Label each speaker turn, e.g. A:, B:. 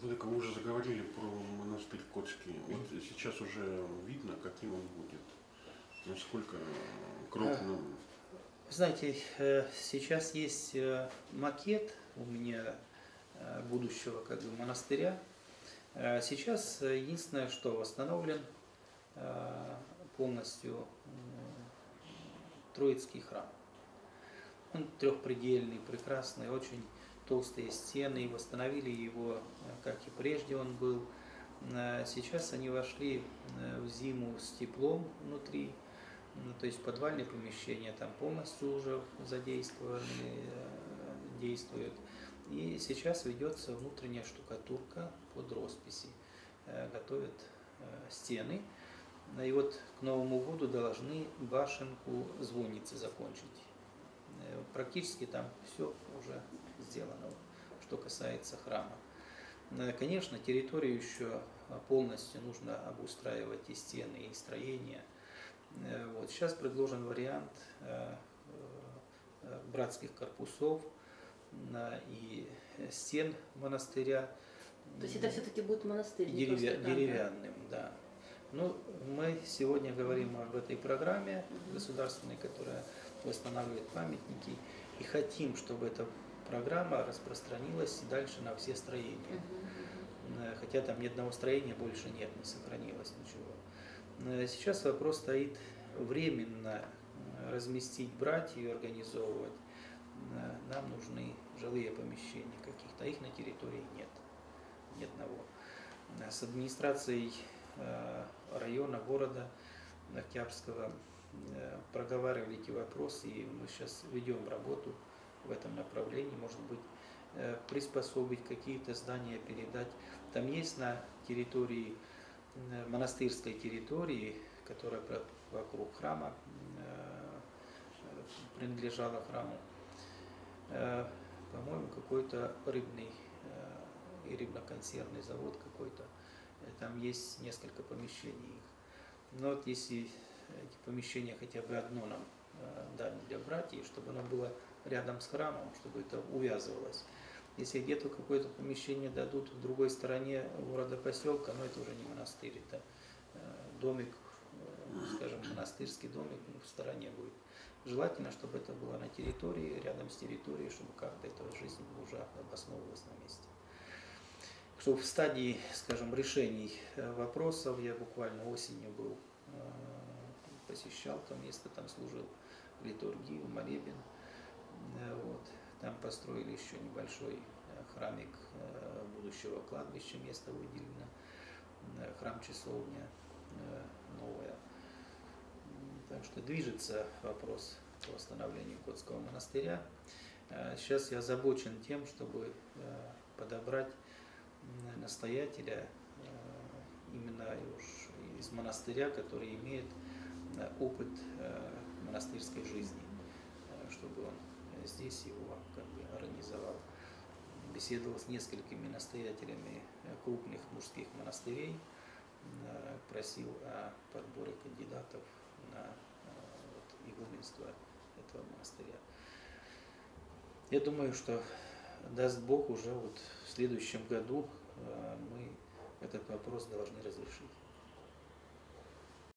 A: Владыка, вы уже заговорили про монастырь Котский. Вот сейчас уже видно, каким он будет. Насколько крупным.
B: Знаете, э, сейчас есть э, макет у меня э, будущего как бы монастыря. Сейчас единственное, что восстановлен полностью Троицкий храм. Он трехпредельный, прекрасный, очень толстые стены, и восстановили его, как и прежде он был. Сейчас они вошли в зиму с теплом внутри, ну, то есть подвальные помещения там полностью уже задействованы, э, действуют. И сейчас ведется внутренняя штукатурка под росписи, э, готовят э, стены. И вот к Новому году должны башенку звонницы закончить. Практически там все уже что касается храма. Конечно, территорию еще полностью нужно обустраивать и стены, и строения – Э, вот. Сейчас предложен вариант э, э, братских корпусов и стен монастыря.
C: То есть это все-таки будет монастырь?
B: Деревя... Деревянным, да. Ну, мы сегодня говорим об этой программе государственной, которая восстанавливает памятники, и хотим, чтобы эта программа распространилась дальше на все строения. Хотя там ни одного строения больше нет, не сохранилось ничего. Э, сейчас вопрос стоит временно э, разместить братьев и организовывать. Э, нам нужны жилые помещения каких-то, а их на территории нет, ни одного. С администрацией района, города Октябрьского проговаривали эти вопросы, и мы сейчас ведем работу в этом направлении, может быть, приспособить какие-то здания, передать. Там есть на территории Э, монастырской территории, которая вокруг храма э, принадлежала храму, э, по-моему, какой-то рыбный и рыбно-консервный завод какой-то. Там есть несколько помещений. Но вот если эти помещения хотя бы одно нам дали для братьев, чтобы оно было рядом с храмом, чтобы это увязывалось. Если где-то какое-то помещение дадут в другой стороне города поселка, но это уже не монастырь, это э, домик, э, скажем, монастырский домик ну, в стороне будет. Желательно, чтобы это было на территории, рядом с территорией, чтобы как-то эта жизнь уже обосновывалась на месте. Чтобы в стадии, скажем, решений э, вопросов, я буквально осенью был, посещал то место, там служил литургию, молебен. Вот. Там построили еще небольшой э, храмик э, будущего кладбища, место выделено, э, храм-часовня новая. Так что движется вопрос по восстановлению Котского монастыря. Сейчас я озабочен тем, чтобы подобрать настоятеля именно уж из монастыря, который имеет опыт монастырской жизни, чтобы он здесь его как бы организовал. Беседовал с несколькими настоятелями э, крупных мужских монастырей, э, просил о подборе кандидатов на э, вот, игуменство этого монастыря. Я думаю, что даст Бог уже вот в следующем году мы этот вопрос должны разрешить.